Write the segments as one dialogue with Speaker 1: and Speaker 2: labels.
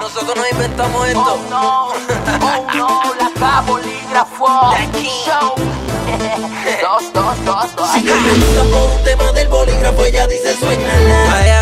Speaker 1: Nosotros nos inventamos esto.
Speaker 2: Oh no, oh no, la cabolígrafo. Show. dos, dos, dos, dos.
Speaker 1: Si le gusta
Speaker 2: por un tema del bolígrafo, ella dice
Speaker 3: suéñala.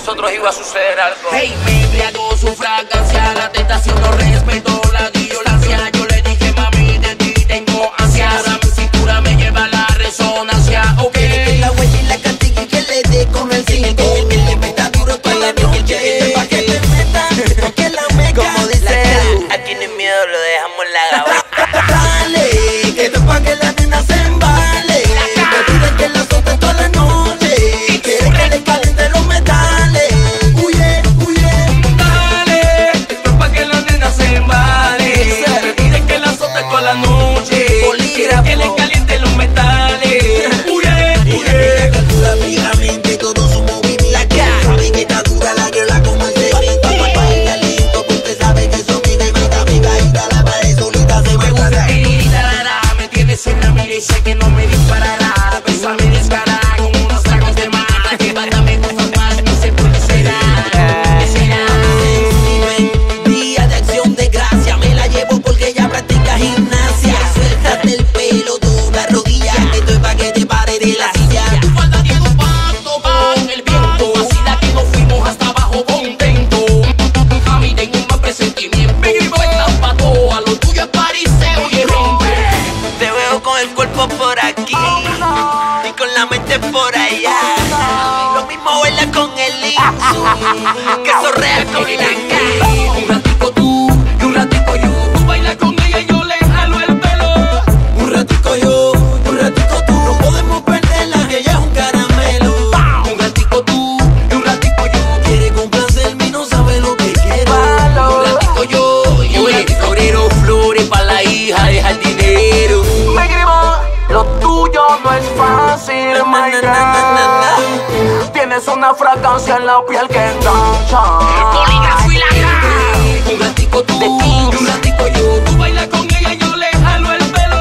Speaker 3: nosotros iba a suceder algo.
Speaker 2: Hey, me embriagó su fragancia, la tentación no respetó la
Speaker 1: que sorrepto y la
Speaker 2: encanta. Tienes
Speaker 1: una
Speaker 2: fragancia en la piel que engancha. El bolígrafo y la cara.
Speaker 3: Un ratico tú, y un ratico yo. Tú bailas con ella, yo le jalo el pelo.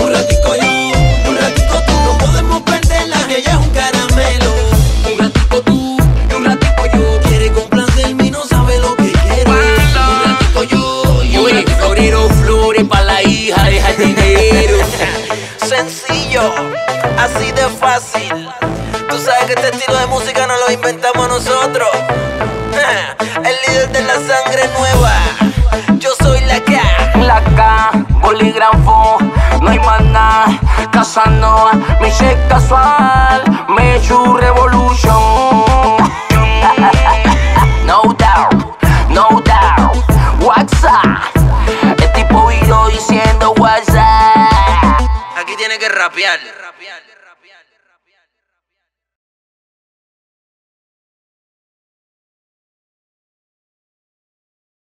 Speaker 1: Un ratico yo, un ratico tú. No podemos perderla, ella es un caramelo.
Speaker 3: Un ratico tú, y un ratico yo.
Speaker 1: Quiere complacerme no sabe lo que quiere.
Speaker 3: Un ratico yo, y un ratico florero, flores para la hija deja de jardinero.
Speaker 1: Sencillo, así de fácil que este estilo de música no lo inventamos nosotros. El líder de la sangre nueva. Yo soy la K.
Speaker 2: La K, bolígrafo, no hay más nada. Casanova, mi check casual, Mechu Revolution. No doubt, no doubt, what's up? El tipo vino diciendo what's up.
Speaker 1: Aquí tiene que rapear.